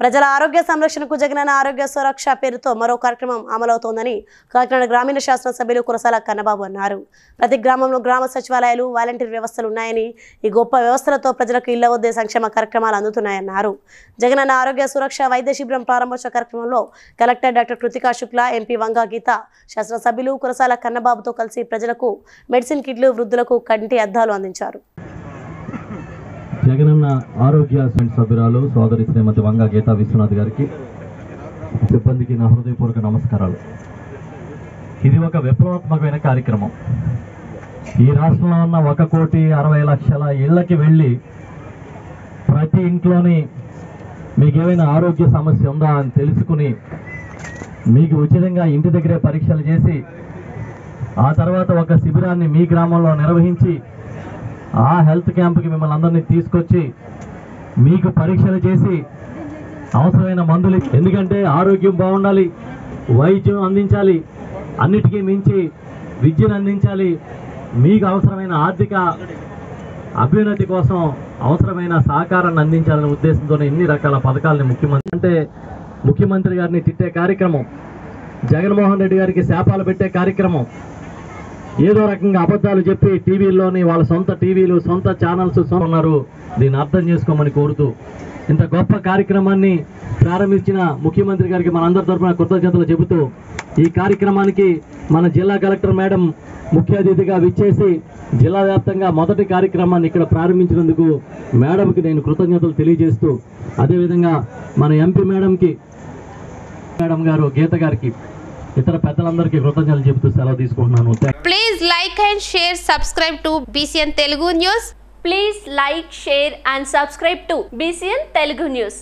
ప్రజల ఆరోగ్య సంరక్షణకు జగనన్న ఆరోగ్య సురక్ష పేరుతో మరో కార్యక్రమం అమలవుతోందని కాకినాడ గ్రామీణ శాసనసభ్యులు కురసాల కన్నబాబు అన్నారు. ప్రతి గ్రామంలో గ్రామ సచివాలయాలు వాలంటీర్ వ్యవస్థలు ఉన్నాయని ఈ గొప్ప వ్యవస్థలతో ప్రజలకు ఇళ్ళ వద్దే సంక్షేమ కార్యక్రమాలు అందుతున్నాయన్నారు. జగనన్న ఆరోగ్య సురక్ష వైద్య శిబిరం ప్రారంభోత్సవ కార్యక్రమంలో collector doctor Kritika Shukla MP Vanga Geetha శాసనసభ్యులు కురసాల కన్నబాబుతో కలిసి ప్రజలకు మెడిసిన్ కిట్లు వృద్ధులకు కంటి అద్దాలు అందించారు. జగనన్న ఆరోగ్య సెంట్ సభ్యురాలు సోదరి శ్రీమతి వంగ గీతా విశ్వనాథ్ గారికి సిబ్బందికి నా హృదయపూర్వక నమస్కారాలు. ఇది ఒక విప్లవాత్మకమైన కార్యక్రమం. ఈ రాష్ట్రంలో ఉన్న ఒక కోటి అరవై లక్షల ఇళ్ళకి వెళ్ళి ప్రతి ఇంట్లోని మీకు ఏమైనా ఆరోగ్య సమస్య ఉందా అని తెలుసుకుని మీకు ఉచితంగా ఇంటి దగ్గరే పరీక్షలు చేసి ఆ తర్వాత ఒక శిబిరాన్ని మీ గ్రామంలో నిర్వహించి ఆ హెల్త్ క్యాంప్కి మిమ్మల్ని అందరినీ తీసుకొచ్చి మీకు పరీక్షలు చేసి అవసరమైన మందులు ఎందుకంటే ఆరోగ్యం బాగుండాలి వైద్యం అందించాలి అన్నిటికీ మించి విద్యను అందించాలి. మీకు అవసరమైన ఆర్థిక అభ్యున్నతి కోసం అవసరమైన సహకారాన్ని అందించాలనే ఉద్దేశంతో ఇన్ని రకాల పథకాలని ముఖ్యమంత్రి అంటే ముఖ్యమంత్రి గారిని తిట్టే కార్యక్రమం జగన్మోహన్ రెడ్డి గారికి శాపాలు పెట్టే కార్యక్రమం ఏదో రకంగా అబద్ధాలు చెప్పి టీవీల్లోని వాళ్ళ సొంత టీవీలు సొంత ఛానల్స్ ఉన్నారు. దీన్ని అర్థం చేసుకోమని కోరుతూ ఇంత గొప్ప కార్యక్రమాన్ని ప్రారంభించిన ముఖ్యమంత్రి గారికి మనందరి తరఫున కృతజ్ఞతలు చెబుతూ ఈ కార్యక్రమానికి మన జిల్లా కలెక్టర్ మేడం ముఖ్య అతిథిగా విచ్చేసి జిల్లా వ్యాప్తంగా మొదటి కార్యక్రమాన్ని ఇక్కడ ప్రారంభించినందుకు మేడంకి నేను కృతజ్ఞతలు తెలియజేస్తూ అదేవిధంగా మన ఎంపీ మేడంకి మేడం గారు గీత గారికి ఇతర పెద్దలందరికీ కృతజ్ఞతలు చెబుతూ సెలవు తీసుకుంటున్నాను thanks. Please like and share, subscribe to BCN Telugu News. Please like, share and subscribe to BCN Telugu News.